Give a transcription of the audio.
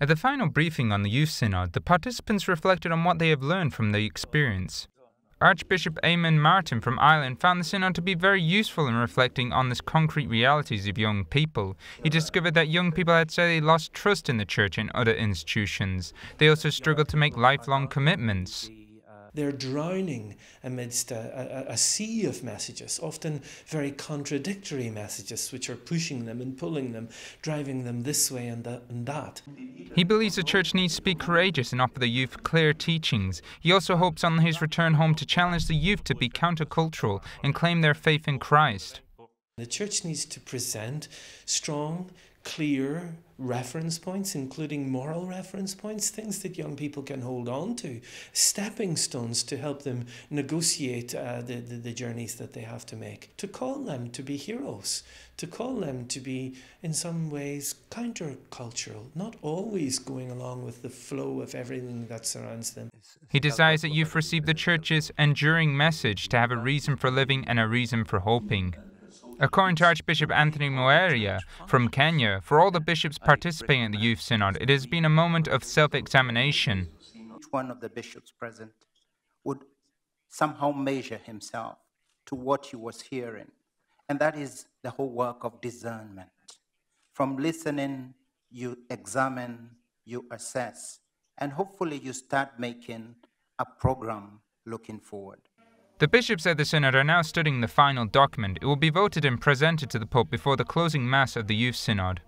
At the final briefing on the Youth Synod, the participants reflected on what they have learned from the experience. Archbishop Eamon Martin from Ireland found the synod to be very useful in reflecting on the concrete realities of young people. He discovered that young people had sadly lost trust in the church and other institutions. They also struggled to make lifelong commitments. They're drowning amidst a, a, a, sea of messages, often very contradictory messages, which are pushing them and pulling them, driving them this way and, that. And that. He believes the church needs to be courageous and offer the youth clear teachings. He also hopes on his return home to challenge the youth to be countercultural and claim their faith in Christ. The church needs to present strong, clear reference points, including moral reference points, things that young people can hold on to, stepping stones to help them negotiate uh, the, the, the journeys that they have to make, to call them to be heroes, to call them to be, in some ways, countercultural, not always going along with the flow of everything that surrounds them. He desires that youth receive the church's enduring message to have a reason for living and a reason for hoping. According to Archbishop Anthony Muheria from Kenya, for all the bishops participating in the Youth Synod, it has been a moment of self examination. Each one of the bishops present would somehow measure himself to what he was hearing. And that is the whole work of discernment. From listening, you examine, you assess, and hopefully you start making a program looking forward. The bishops at the Synod are now studying the final document. It will be voted and presented to the Pope before the closing Mass of the Youth Synod.